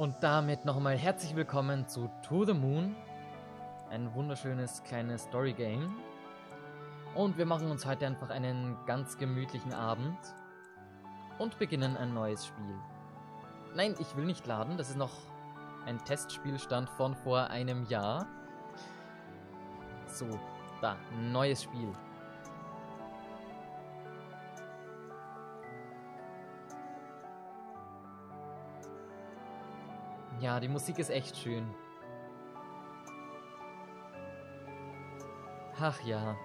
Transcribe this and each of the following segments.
Und damit nochmal herzlich willkommen zu To the Moon. Ein wunderschönes kleines Story Game. Und wir machen uns heute einfach einen ganz gemütlichen Abend und beginnen ein neues Spiel. Nein, ich will nicht laden, das ist noch ein Testspielstand von vor einem Jahr. So, da, neues Spiel. Ja, die Musik ist echt schön. Ach ja.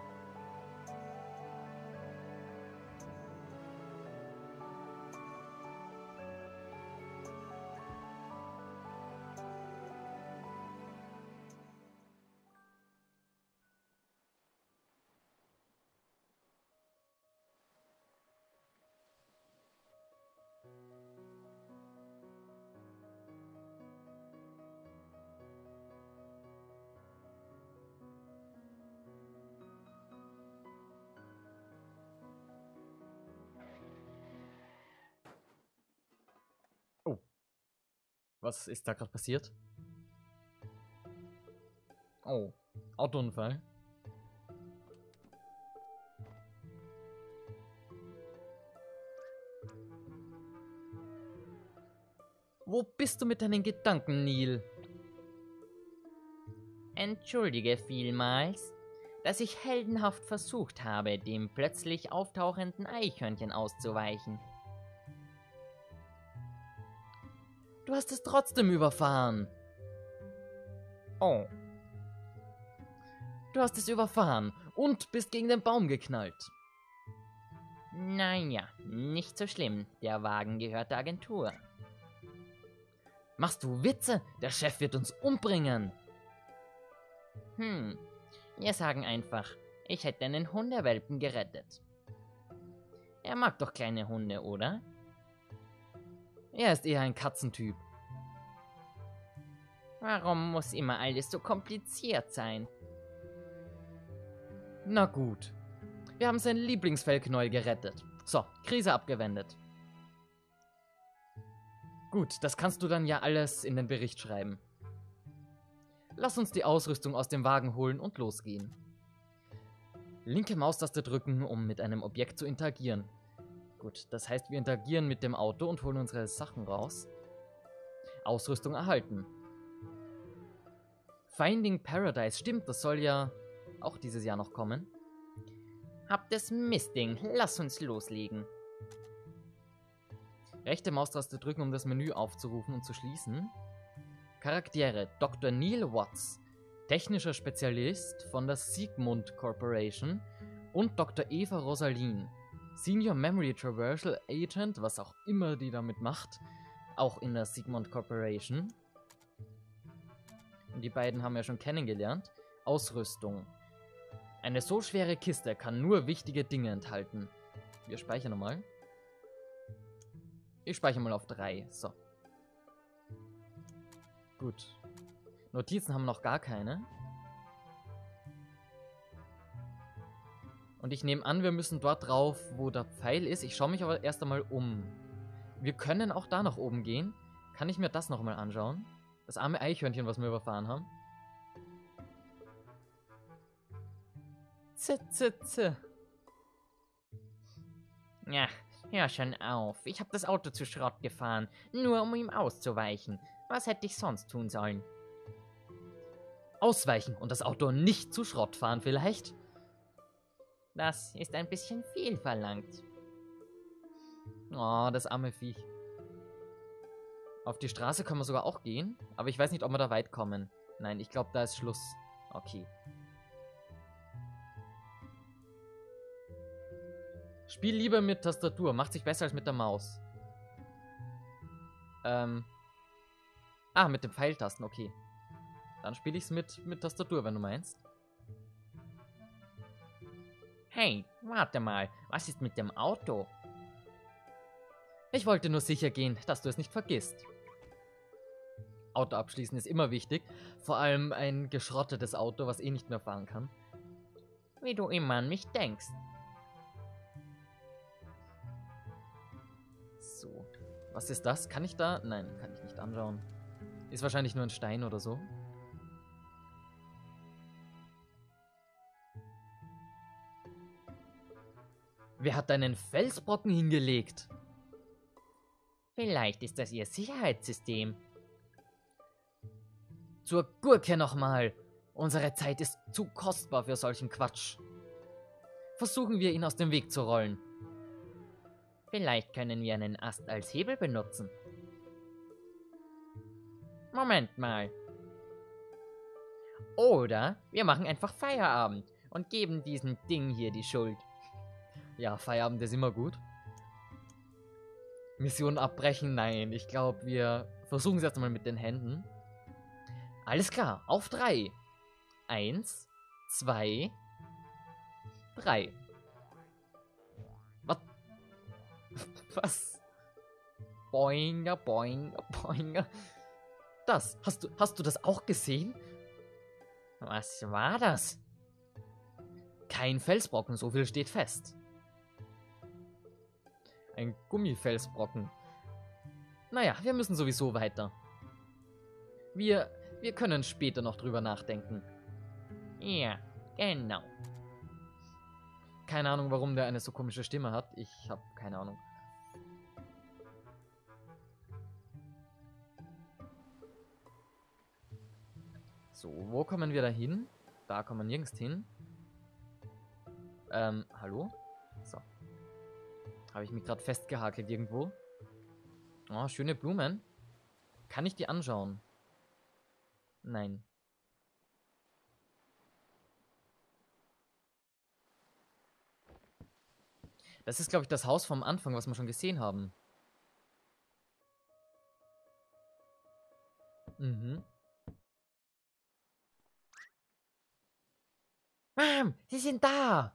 Was ist da gerade passiert? Oh, Autounfall. Wo bist du mit deinen Gedanken, Neil? Entschuldige vielmals, dass ich heldenhaft versucht habe, dem plötzlich auftauchenden Eichhörnchen auszuweichen. Du hast es trotzdem überfahren. Oh. Du hast es überfahren und bist gegen den Baum geknallt. Naja, nicht so schlimm. Der Wagen gehört der Agentur. Machst du Witze? Der Chef wird uns umbringen. Hm, wir sagen einfach, ich hätte einen Hundewelpen gerettet. Er mag doch kleine Hunde, oder? Er ist eher ein Katzentyp. Warum muss immer alles so kompliziert sein? Na gut. Wir haben sein Lieblingsfellknäuel gerettet. So, Krise abgewendet. Gut, das kannst du dann ja alles in den Bericht schreiben. Lass uns die Ausrüstung aus dem Wagen holen und losgehen. Linke Maustaste drücken, um mit einem Objekt zu interagieren. Gut, das heißt, wir interagieren mit dem Auto und holen unsere Sachen raus. Ausrüstung erhalten. Finding Paradise, stimmt, das soll ja auch dieses Jahr noch kommen. Habt das Mistding, lass uns loslegen. Rechte Maustaste drücken, um das Menü aufzurufen und zu schließen. Charaktere: Dr. Neil Watts, technischer Spezialist von der Sigmund Corporation und Dr. Eva Rosalin, Senior Memory Traversal Agent, was auch immer die damit macht, auch in der Sigmund Corporation. Und die beiden haben wir schon kennengelernt. Ausrüstung. Eine so schwere Kiste kann nur wichtige Dinge enthalten. Wir speichern nochmal. Ich speichere mal auf 3. So. Gut. Notizen haben noch gar keine. Und ich nehme an, wir müssen dort drauf, wo der Pfeil ist. Ich schaue mich aber erst einmal um. Wir können auch da nach oben gehen. Kann ich mir das nochmal anschauen? Das arme Eichhörnchen, was wir überfahren haben. Z, z, z. Ja, hör schon auf. Ich habe das Auto zu Schrott gefahren, nur um ihm auszuweichen. Was hätte ich sonst tun sollen? Ausweichen und das Auto nicht zu Schrott fahren vielleicht? Das ist ein bisschen viel verlangt. Oh, das arme Viech. Auf die Straße können wir sogar auch gehen, aber ich weiß nicht, ob wir da weit kommen. Nein, ich glaube, da ist Schluss. Okay. Spiel lieber mit Tastatur, macht sich besser als mit der Maus. Ähm. Ah, mit den Pfeiltasten, okay. Dann spiele ich es mit, mit Tastatur, wenn du meinst. Hey, warte mal, was ist mit dem Auto? Ich wollte nur sicher gehen, dass du es nicht vergisst. Auto abschließen ist immer wichtig, vor allem ein geschrottetes Auto, was eh nicht mehr fahren kann. Wie du immer an mich denkst. So, was ist das? Kann ich da? Nein, kann ich nicht anschauen. Ist wahrscheinlich nur ein Stein oder so. Wer hat einen Felsbrocken hingelegt? Vielleicht ist das ihr Sicherheitssystem. Zur Gurke nochmal. Unsere Zeit ist zu kostbar für solchen Quatsch. Versuchen wir ihn aus dem Weg zu rollen. Vielleicht können wir einen Ast als Hebel benutzen. Moment mal. Oder wir machen einfach Feierabend und geben diesem Ding hier die Schuld. Ja, Feierabend ist immer gut. Mission abbrechen? Nein, ich glaube, wir versuchen es jetzt mal mit den Händen. Alles klar, auf drei. Eins, zwei, drei. Was? Was? Boinga, boinga, boinga. Das, hast du, hast du das auch gesehen? Was war das? Kein Felsbrocken, so viel steht fest. Ein Gummifelsbrocken. Naja, wir müssen sowieso weiter. Wir, wir können später noch drüber nachdenken. Ja, genau. Keine Ahnung, warum der eine so komische Stimme hat. Ich habe keine Ahnung. So, wo kommen wir da hin? Da kommen wir nirgends hin. Ähm, hallo? So. Habe ich mich gerade festgehakelt irgendwo? Oh, schöne Blumen. Kann ich die anschauen? Nein. Das ist, glaube ich, das Haus vom Anfang, was wir schon gesehen haben. Mhm. Mom, sie sind da!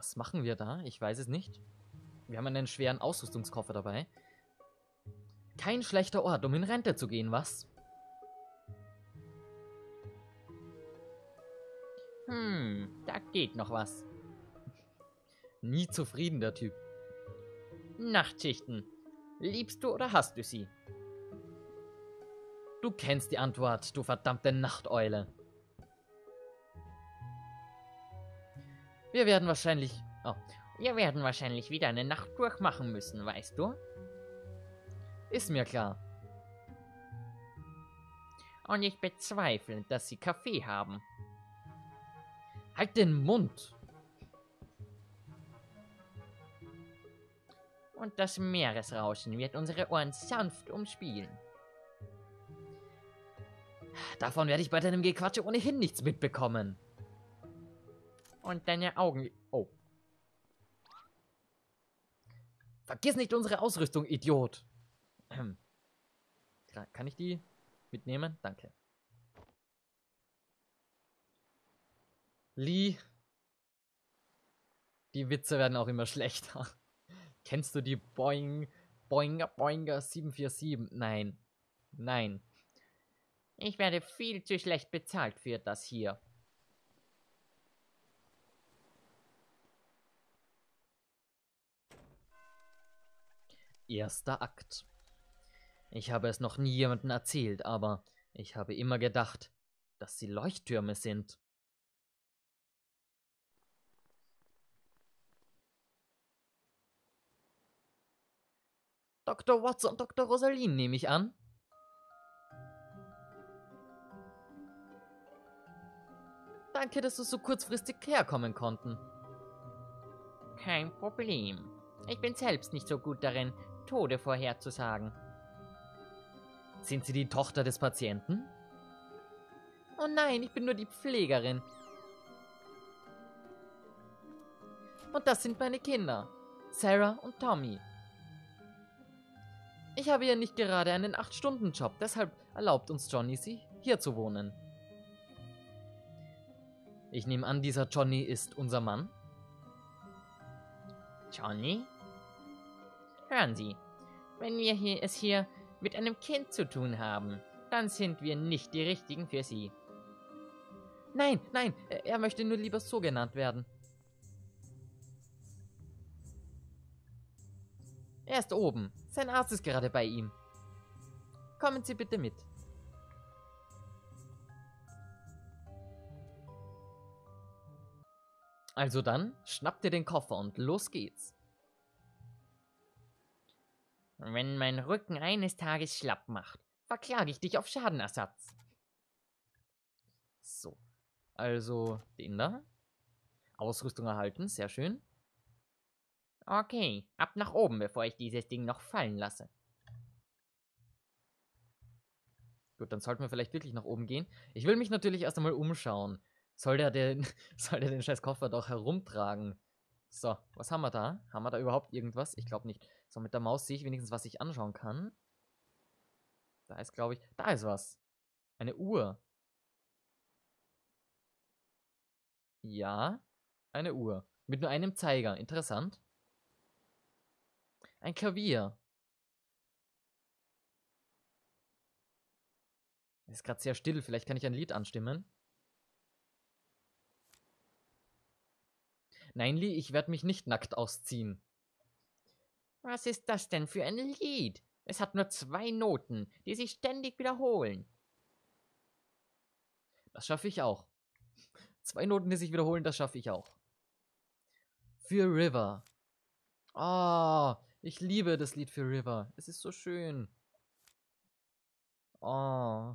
Was machen wir da? Ich weiß es nicht. Wir haben einen schweren Ausrüstungskoffer dabei. Kein schlechter Ort, um in Rente zu gehen, was? Hm, da geht noch was. Nie zufrieden, der Typ. Nachtschichten. Liebst du oder hast du sie? Du kennst die Antwort, du verdammte Nachteule. Wir werden wahrscheinlich... Oh, wir werden wahrscheinlich wieder eine Nacht durchmachen müssen, weißt du? Ist mir klar. Und ich bezweifle, dass sie Kaffee haben. Halt den Mund! Und das Meeresrauschen wird unsere Ohren sanft umspielen. Davon werde ich bei deinem Gequatsche ohnehin nichts mitbekommen. Und deine Augen... Oh. Vergiss nicht unsere Ausrüstung, Idiot. Kann ich die mitnehmen? Danke. Lee. Die Witze werden auch immer schlechter. Kennst du die Boing, Boinger, Boinger 747? Nein. Nein. Ich werde viel zu schlecht bezahlt für das hier. Erster Akt. Ich habe es noch nie jemandem erzählt, aber ich habe immer gedacht, dass sie Leuchttürme sind. Dr. Watson und Dr. Rosaline nehme ich an. Danke, dass du so kurzfristig herkommen konnten. Kein Problem. Ich bin selbst nicht so gut darin, Tode vorherzusagen. Sind Sie die Tochter des Patienten? Oh nein, ich bin nur die Pflegerin. Und das sind meine Kinder, Sarah und Tommy. Ich habe ja nicht gerade einen 8-Stunden-Job, deshalb erlaubt uns Johnny, sie hier zu wohnen. Ich nehme an, dieser Johnny ist unser Mann. Johnny? Hören Sie, wenn wir hier es hier mit einem Kind zu tun haben, dann sind wir nicht die Richtigen für Sie. Nein, nein, er möchte nur lieber so genannt werden. Er ist oben. Sein Arzt ist gerade bei ihm. Kommen Sie bitte mit. Also dann, schnapp dir den Koffer und los geht's. Wenn mein Rücken eines Tages schlapp macht, verklage ich dich auf Schadenersatz. So. Also, den da. Ausrüstung erhalten, sehr schön. Okay, ab nach oben, bevor ich dieses Ding noch fallen lasse. Gut, dann sollten wir vielleicht wirklich nach oben gehen. Ich will mich natürlich erst einmal umschauen. Soll der den, soll der den scheiß Koffer doch herumtragen? So, was haben wir da? Haben wir da überhaupt irgendwas? Ich glaube nicht. So, mit der Maus sehe ich wenigstens, was ich anschauen kann. Da ist, glaube ich, da ist was. Eine Uhr. Ja, eine Uhr. Mit nur einem Zeiger. Interessant. Ein Klavier. Ist gerade sehr still. Vielleicht kann ich ein Lied anstimmen. Nein, Lee, ich werde mich nicht nackt ausziehen. Was ist das denn für ein Lied? Es hat nur zwei Noten, die sich ständig wiederholen. Das schaffe ich auch. Zwei Noten, die sich wiederholen, das schaffe ich auch. Für River. Oh, ich liebe das Lied für River. Es ist so schön. Oh.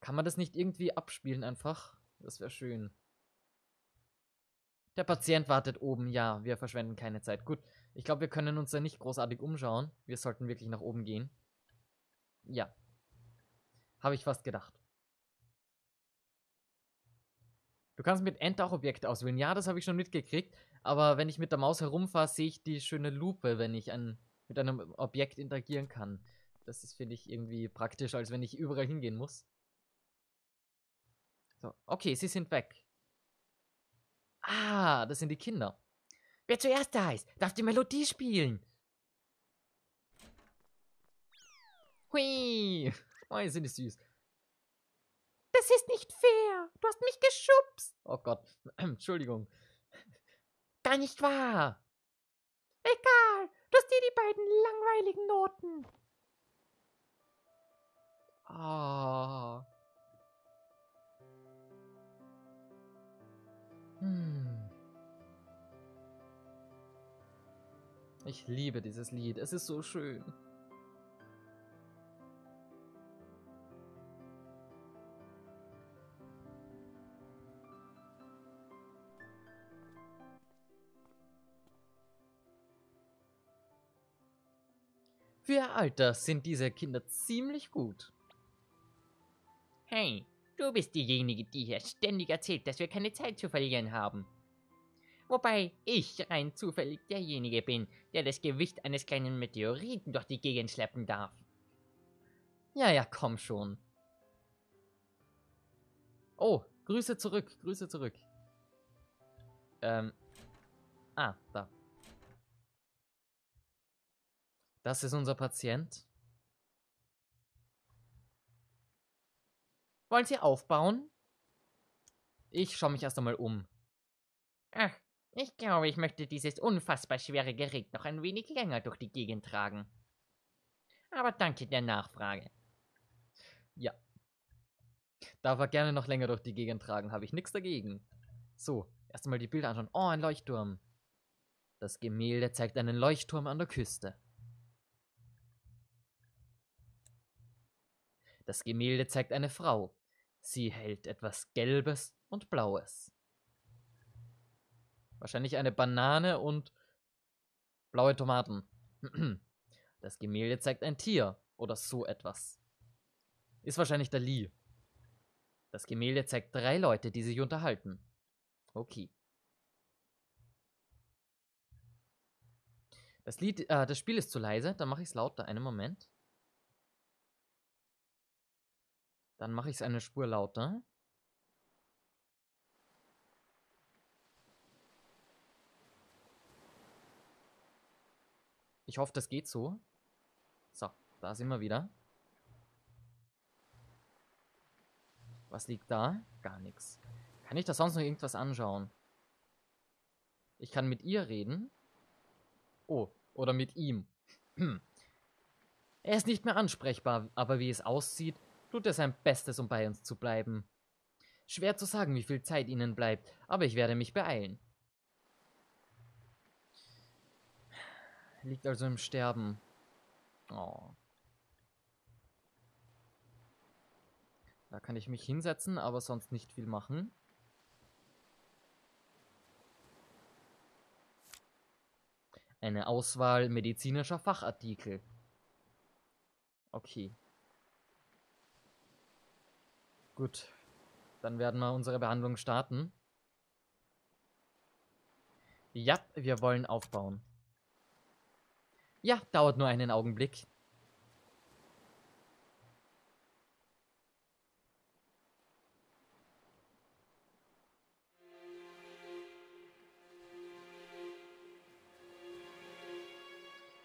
Kann man das nicht irgendwie abspielen einfach? Das wäre schön. Der Patient wartet oben. Ja, wir verschwenden keine Zeit. Gut, ich glaube, wir können uns da nicht großartig umschauen. Wir sollten wirklich nach oben gehen. Ja. Habe ich fast gedacht. Du kannst mit Enter auch Objekte auswählen. Ja, das habe ich schon mitgekriegt. Aber wenn ich mit der Maus herumfahre, sehe ich die schöne Lupe, wenn ich ein, mit einem Objekt interagieren kann. Das ist, finde ich, irgendwie praktischer, als wenn ich überall hingehen muss. So, okay, sie sind weg. Ah, das sind die Kinder. Wer zuerst da ist, darf die Melodie spielen. Hui. Oh, sind die süß. Das ist nicht fair. Du hast mich geschubst. Oh Gott. Entschuldigung. Gar nicht wahr. Egal. Du hast dir die beiden langweiligen Noten. Ah. Hm. Ich liebe dieses Lied. Es ist so schön. Für ihr Alter sind diese Kinder ziemlich gut. Hey, du bist diejenige, die hier ständig erzählt, dass wir keine Zeit zu verlieren haben. Wobei ich rein zufällig derjenige bin, der das Gewicht eines kleinen Meteoriten durch die Gegend schleppen darf. Ja, ja, komm schon. Oh, Grüße zurück, Grüße zurück. Ähm. Ah, da. Das ist unser Patient. Wollen Sie aufbauen? Ich schaue mich erst einmal um. Ach, ich glaube, ich möchte dieses unfassbar schwere Gerät noch ein wenig länger durch die Gegend tragen. Aber danke der Nachfrage. Ja. Darf er gerne noch länger durch die Gegend tragen, habe ich nichts dagegen. So, erst einmal die Bilder anschauen. Oh, ein Leuchtturm. Das Gemälde zeigt einen Leuchtturm an der Küste. Das Gemälde zeigt eine Frau. Sie hält etwas Gelbes und Blaues. Wahrscheinlich eine Banane und blaue Tomaten. Das Gemälde zeigt ein Tier oder so etwas. Ist wahrscheinlich der Lee. Das Gemälde zeigt drei Leute, die sich unterhalten. Okay. Das, Lied, äh, das Spiel ist zu leise, dann mache ich es lauter. Einen Moment. Dann mache ich es eine Spur lauter. Ich hoffe, das geht so. So, da sind wir wieder. Was liegt da? Gar nichts. Kann ich da sonst noch irgendwas anschauen? Ich kann mit ihr reden. Oh, oder mit ihm. Hm. Er ist nicht mehr ansprechbar, aber wie es aussieht, tut er sein Bestes, um bei uns zu bleiben. Schwer zu sagen, wie viel Zeit ihnen bleibt, aber ich werde mich beeilen. Liegt also im Sterben. Oh. Da kann ich mich hinsetzen, aber sonst nicht viel machen. Eine Auswahl medizinischer Fachartikel. Okay. Gut. Dann werden wir unsere Behandlung starten. Ja, wir wollen aufbauen. Ja, dauert nur einen Augenblick.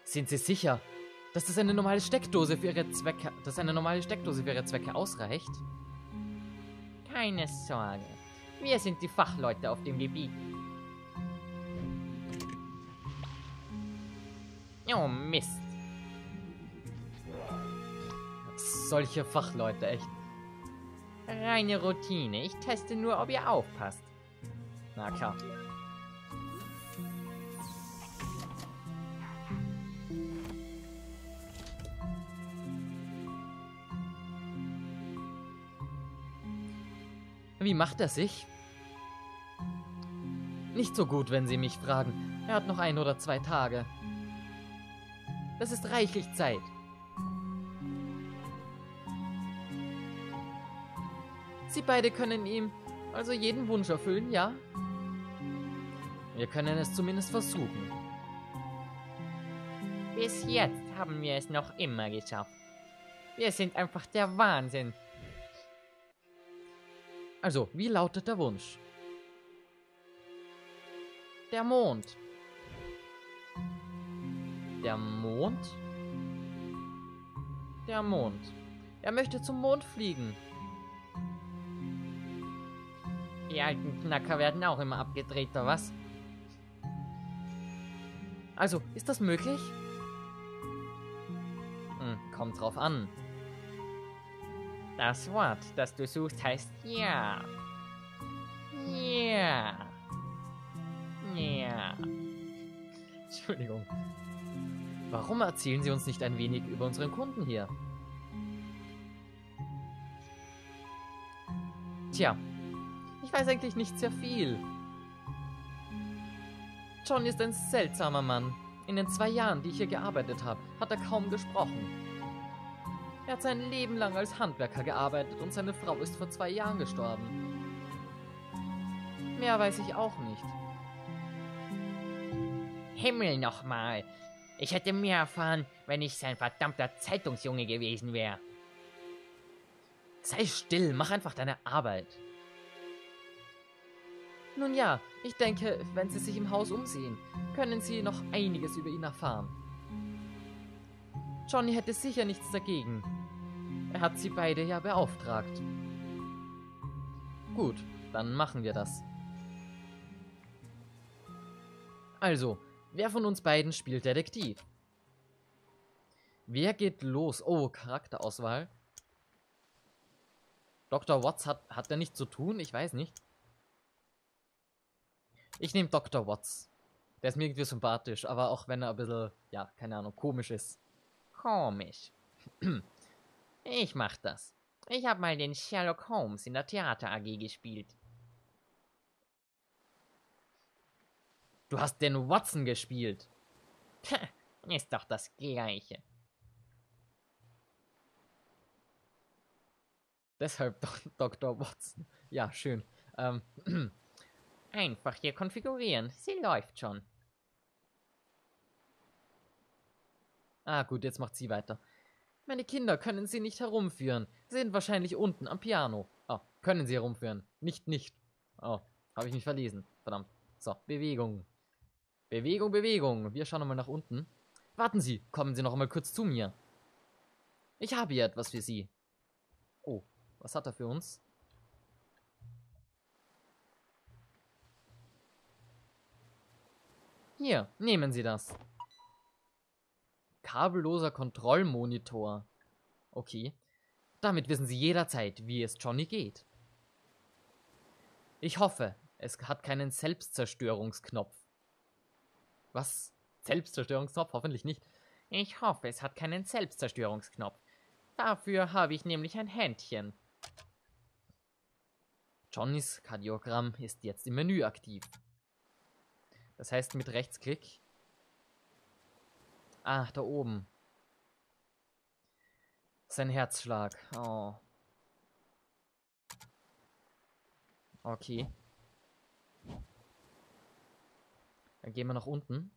Sind Sie sicher, dass das eine normale Steckdose für Ihre Zwecke, dass eine normale Steckdose für Ihre Zwecke ausreicht? Keine Sorge. Wir sind die Fachleute auf dem Gebiet. Oh Mist. Solche Fachleute, echt. Reine Routine. Ich teste nur, ob ihr aufpasst. Na klar. Wie macht er sich? Nicht so gut, wenn Sie mich fragen. Er hat noch ein oder zwei Tage. Das ist reichlich Zeit. Sie beide können ihm also jeden Wunsch erfüllen, ja? Wir können es zumindest versuchen. Bis jetzt haben wir es noch immer geschafft. Wir sind einfach der Wahnsinn. Also, wie lautet der Wunsch? Der Mond. Der Mond? Der Mond. Er möchte zum Mond fliegen. Die alten Knacker werden auch immer abgedrehter, was? Also, ist das möglich? Hm, kommt drauf an. Das Wort, das du suchst, heißt ja. Ja. Ja. Entschuldigung. Warum erzählen Sie uns nicht ein wenig über unseren Kunden hier? Tja, ich weiß eigentlich nicht sehr viel. John ist ein seltsamer Mann. In den zwei Jahren, die ich hier gearbeitet habe, hat er kaum gesprochen. Er hat sein Leben lang als Handwerker gearbeitet und seine Frau ist vor zwei Jahren gestorben. Mehr weiß ich auch nicht. Himmel nochmal! Ich hätte mehr erfahren, wenn ich sein verdammter Zeitungsjunge gewesen wäre. Sei still, mach einfach deine Arbeit. Nun ja, ich denke, wenn Sie sich im Haus umsehen, können Sie noch einiges über ihn erfahren. Johnny hätte sicher nichts dagegen. Er hat sie beide ja beauftragt. Gut, dann machen wir das. Also, wer von uns beiden spielt Detektiv? Wer geht los? Oh, Charakterauswahl. Dr. Watts hat, hat er nichts zu tun? Ich weiß nicht. Ich nehme Dr. Watts. Der ist mir irgendwie sympathisch, aber auch wenn er ein bisschen, ja, keine Ahnung, komisch ist. Komisch. Ich mach das. Ich habe mal den Sherlock Holmes in der Theater AG gespielt. Du hast den Watson gespielt. Pah, ist doch das Gleiche. Deshalb Dr. Watson. Ja, schön. Ähm, Einfach hier konfigurieren. Sie läuft schon. Ah, gut, jetzt macht sie weiter. Meine Kinder können sie nicht herumführen. Sie sind wahrscheinlich unten am Piano. Oh, können sie herumführen. Nicht, nicht. Oh, habe ich mich verlesen. Verdammt. So, Bewegung. Bewegung, Bewegung. Wir schauen nochmal nach unten. Warten Sie, kommen Sie noch einmal kurz zu mir. Ich habe hier etwas für Sie. Oh, was hat er für uns? Hier, nehmen Sie das. Kabelloser Kontrollmonitor. Okay. Damit wissen Sie jederzeit, wie es Johnny geht. Ich hoffe, es hat keinen Selbstzerstörungsknopf. Was? Selbstzerstörungsknopf? Hoffentlich nicht. Ich hoffe, es hat keinen Selbstzerstörungsknopf. Dafür habe ich nämlich ein Händchen. Johnnys Kardiogramm ist jetzt im Menü aktiv. Das heißt mit Rechtsklick. Ah, da oben. Sein Herzschlag. Oh. Okay. Dann gehen wir nach unten.